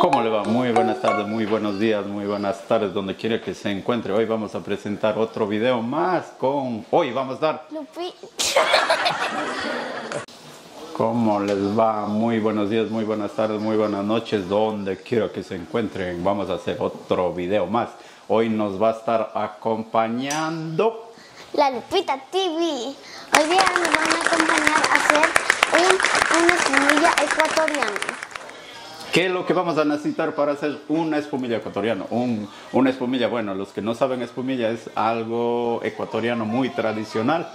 ¿Cómo le va? Muy buenas tardes, muy buenos días, muy buenas tardes, donde quiera que se encuentre. Hoy vamos a presentar otro video más con... Hoy vamos a dar... Lupi. ¿Cómo les va? Muy buenos días, muy buenas tardes, muy buenas noches, donde quiera que se encuentren. Vamos a hacer otro video más. Hoy nos va a estar acompañando... La Lupita TV. Hoy día nos van a acompañar a hacer un, una espumilla ecuatoriana. ¿Qué es lo que vamos a necesitar para hacer una espumilla ecuatoriana? Un, una espumilla, bueno, los que no saben espumilla es algo ecuatoriano muy tradicional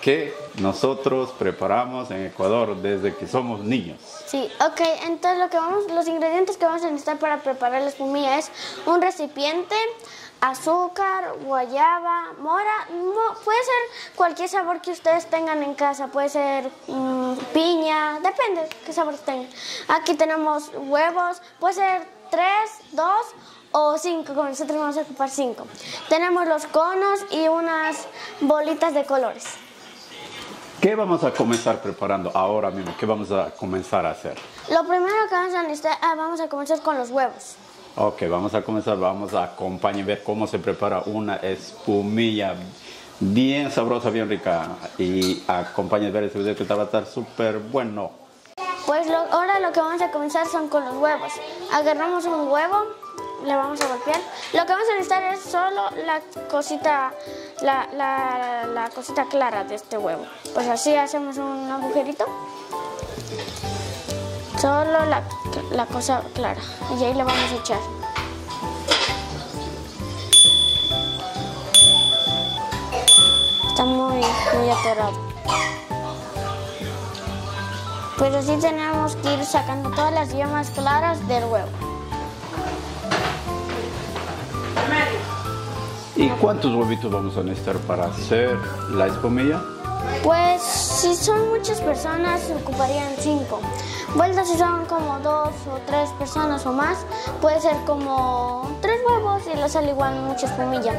que nosotros preparamos en Ecuador desde que somos niños. Sí, ok, entonces lo que vamos, los ingredientes que vamos a necesitar para preparar la espumilla es un recipiente, azúcar, guayaba, mora, mo- puede ser cualquier sabor que ustedes tengan en casa, puede ser mm, piña, depende qué sabor tengan. Aquí tenemos huevos, puede ser tres, dos o cinco, como nosotros vamos a ocupar cinco. Tenemos los conos y unas bolitas de colores. ¿Qué vamos a comenzar preparando ahora mismo? ¿Qué vamos a comenzar a hacer? Lo primero que vamos a necesitar, ah, vamos a comenzar con los huevos. Ok, vamos a comenzar, vamos a acompañar, ver cómo se prepara una espumilla bien sabrosa, bien rica. Y acompañen ver este video que te va a estar súper bueno. Pues lo- ahora lo que vamos a comenzar son con los huevos. Agarramos un huevo, le vamos a golpear. Lo que vamos a necesitar es solo la cosita, la, la- la cosita clara de este huevo. Pues así hacemos un agujerito. Solo la, la cosa clara. Y ahí le vamos a echar. Está muy, muy atorado. Pues así tenemos que ir sacando todas las yemas claras del huevo. ¿Y cuántos huevitos vamos a necesitar para hacer la espumilla? Pues si son muchas personas ocuparían cinco. Vueltas si son como dos o tres personas o más, puede ser como tres huevos y le sale igual mucha espumilla.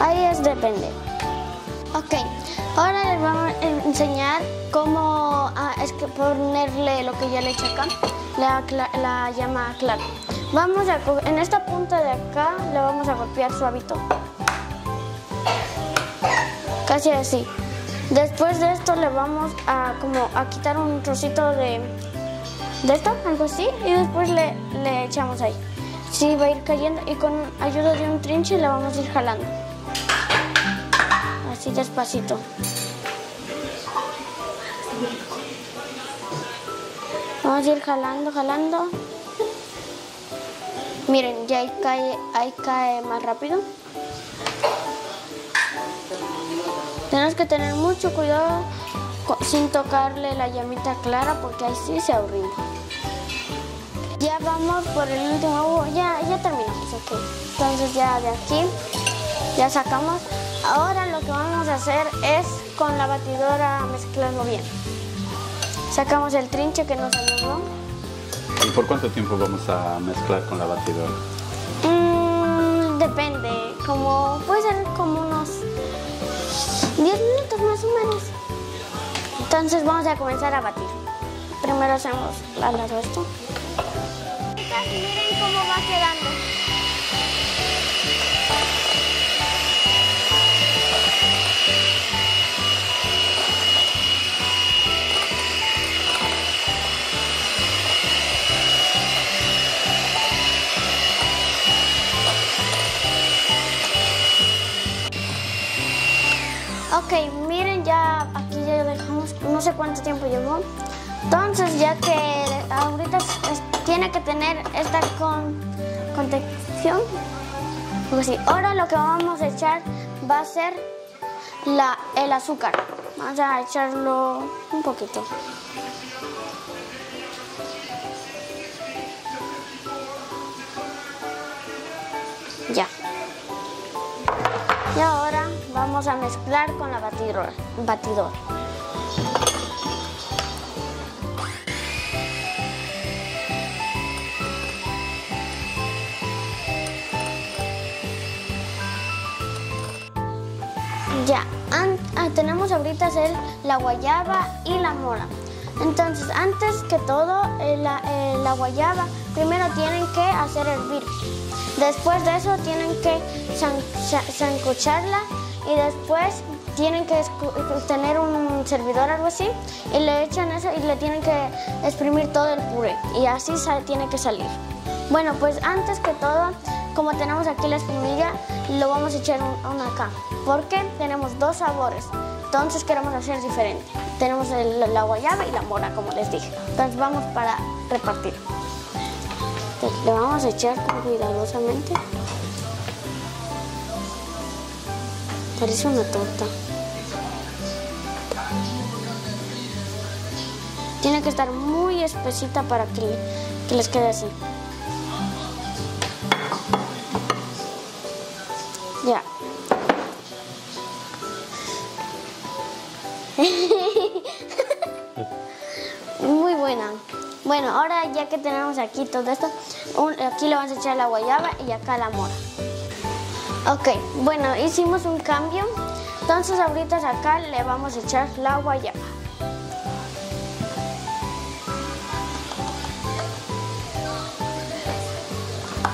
Ahí es depende. Ok, ahora les vamos a enseñar cómo ah, es que ponerle lo que ya le eché acá, la, la llama clara. Vamos a, en esta punta de acá le vamos a golpear suavito. Casi así. Después de esto le vamos a como a quitar un trocito de, de esto, algo así, y después le, le echamos ahí. Sí, va a ir cayendo y con ayuda de un trinche le vamos a ir jalando. Así despacito. Vamos a ir jalando, jalando. Miren, ya ahí cae, ahí cae más rápido. Tenemos que tener mucho cuidado sin tocarle la llamita clara porque ahí sí se ahorrima. Ya vamos por el último huevo, ya, ya terminamos, ok. Entonces ya de aquí ya sacamos. Ahora lo que vamos a hacer es con la batidora mezclarlo bien. Sacamos el trinche que nos ayudó. ¿Y por cuánto tiempo vamos a mezclar con la batidora? Mm, depende, como puede ser como unos Entonces vamos a comenzar a batir. Primero hacemos al lado esto. Miren cómo va quedando. Ok, miren ya no sé cuánto tiempo llevó. Entonces ya que ahorita tiene que tener esta con, contención. Algo así. Ahora lo que vamos a echar va a ser la, el azúcar. Vamos a echarlo un poquito. Ya. Y ahora vamos a mezclar con la batidora. batidora. Ya, ah, tenemos ahorita hacer la guayaba y la mora. Entonces, antes que todo, eh, la, eh, la guayaba primero tienen que hacer hervir. Después de eso tienen que san- y después tienen que tener un servidor algo así y le echan eso y le tienen que exprimir todo el puré y así tiene que salir. Bueno, pues antes que todo, como tenemos aquí la espumilla, lo vamos a echar un- una acá. Porque tenemos dos sabores. Entonces queremos hacer diferente. Tenemos el- la guayaba y la mora, como les dije. Entonces vamos para repartir. Le vamos a echar cuidadosamente. Parece una torta. Tiene que estar muy espesita para que les quede así. Ya. Muy buena. Bueno, ahora ya que tenemos aquí todo esto, aquí le vamos a echar la guayaba y acá la mora. Ok, bueno, hicimos un cambio. Entonces ahorita acá le vamos a echar la guayaba.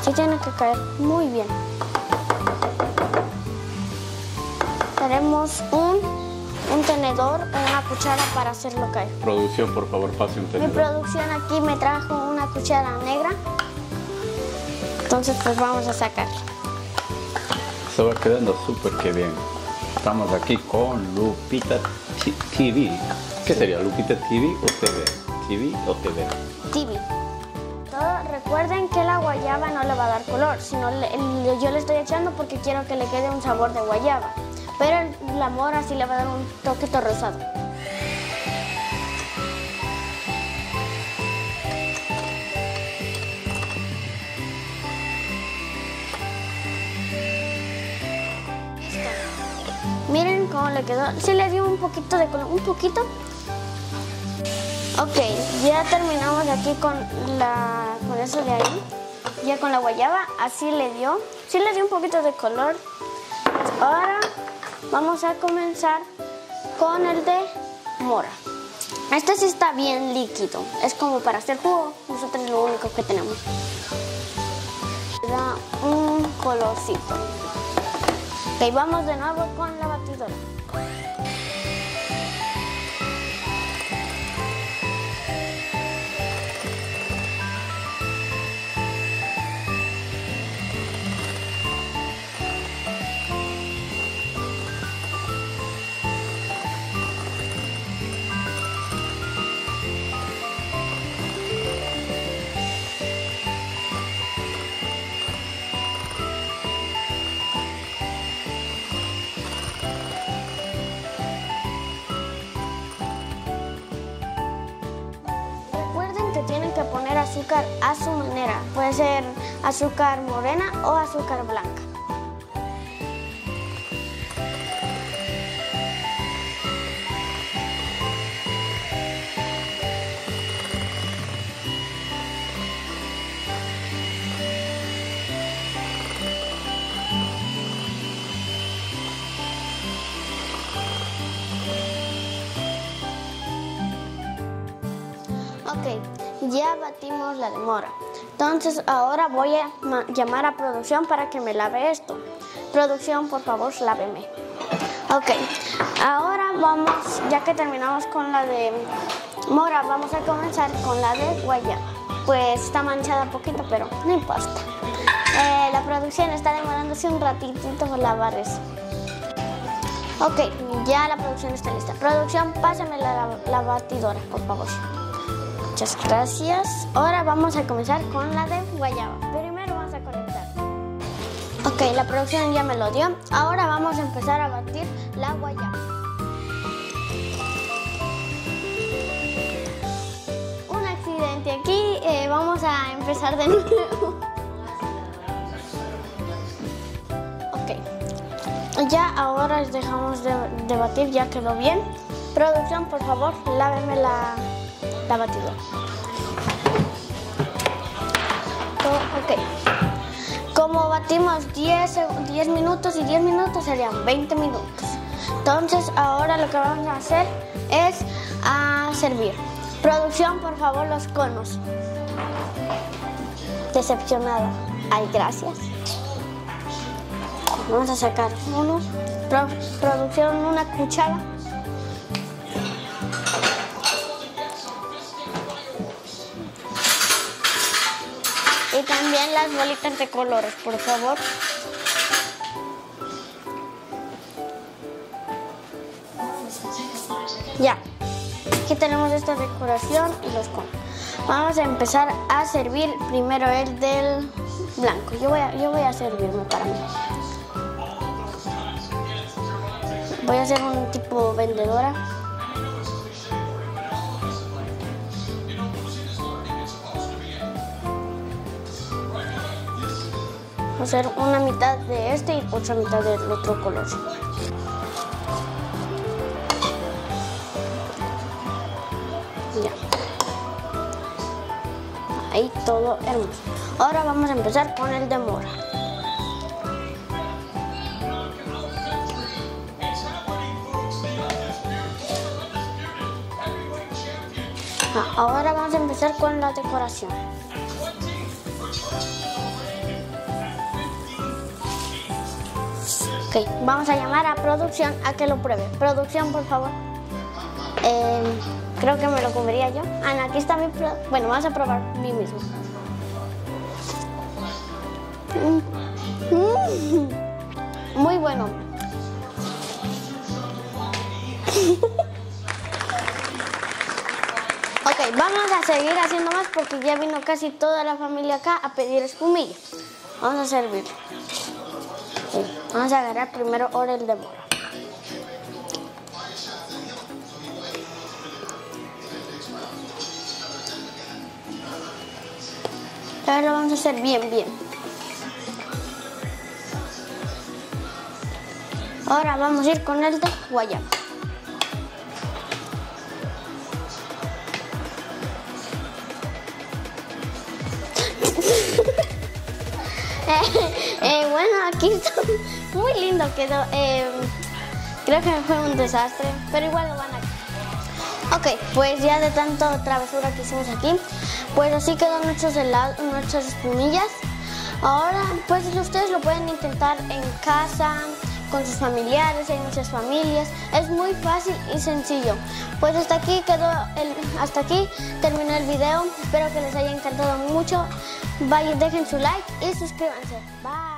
Sí tiene que caer muy bien. Tenemos un, un tenedor o una cuchara para hacerlo caer. Producción, por favor, pase un Mi tenedor. producción aquí me trajo una cuchara negra. Entonces pues vamos a sacarla. Se va quedando súper que bien. Estamos aquí con Lupita TV. ¿Qué sería? ¿Lupita TV o TV? ¿TV o TV? TV. Todo, recuerden que la guayaba no le va a dar color, sino le- yo le estoy echando porque quiero que le quede un sabor de guayaba. Pero la mora sí le va a dar un toquito rosado. Miren cómo le quedó. Sí le dio un poquito de color, un poquito. Ok, ya terminamos aquí con la con eso de ahí. Ya con la guayaba, así le dio. Sí le dio un poquito de color. Ahora vamos a comenzar con el de mora. Este sí está bien líquido. Es como para hacer jugo. Nosotros es lo único que tenemos. Da un colorcito. Ok, vamos de nuevo con la batidora. Azúcar a su manera. Puede ser azúcar morena o azúcar blanca. Ya batimos la de mora. Entonces ahora voy a ma- llamar a producción para que me lave esto. Producción, por favor, láveme. Ok, ahora vamos, ya que terminamos con la de mora, vamos a comenzar con la de guayaba. Pues está manchada poquito, pero no importa. Eh, la producción está demorándose un ratitito por lavar eso. Ok, ya la producción está lista. Producción, pásame la, la batidora, por favor. Muchas gracias. Ahora vamos a comenzar con la de guayaba. Primero vamos a conectar. Ok, la producción ya me lo dio. Ahora vamos a empezar a batir la guayaba. Un accidente aquí. eh, vamos a empezar de nuevo. Ok. Ya ahora dejamos de, batir, ya quedó bien. Producción, por favor, láveme la, la batidora. Oh, ok. Como batimos 10, seg- 10 minutos y 10 minutos serían 20 minutos. Entonces ahora lo que vamos a hacer es a servir. Producción, por favor, los conos. Decepcionada. Ay, gracias. Vamos a sacar uno. Pro- producción, una cuchara. También las bolitas de colores, por favor. Ya. Aquí tenemos esta decoración y los conos. Vamos a empezar a servir primero el del blanco. Yo voy a, yo voy a servirme para mí. Voy a hacer un tipo vendedora. Hacer una mitad de este y otra mitad del otro color. Ya. Ahí todo hermoso. Ahora vamos a empezar con el de mora. Ah, Ahora vamos a empezar con la decoración. Ok, vamos a llamar a producción a que lo pruebe. Producción, por favor. Eh, creo que me lo comería yo. Ana, aquí está mi... Bueno, vamos a probar mí mismo. Mm. Mm. Muy bueno. Ok, vamos a seguir haciendo más porque ya vino casi toda la familia acá a pedir espumilla. Vamos a servir. Vamos a agarrar primero el de mora. Ahora lo vamos a hacer bien, bien. Ahora vamos a ir con el de guayaba. Eh, eh, bueno, aquí está muy lindo quedó. Eh, creo que fue un desastre, pero igual lo van a Ok, pues ya de tanto travesura que hicimos aquí, pues así quedan nuestros helados, nuestras espumillas. Ahora, pues ustedes lo pueden intentar en casa, con sus familiares, hay muchas familias. Es muy fácil y sencillo. Pues hasta aquí quedó el, hasta aquí terminó el video. Espero que les haya encantado mucho. Vayan, dejen su like y suscríbanse. Bye.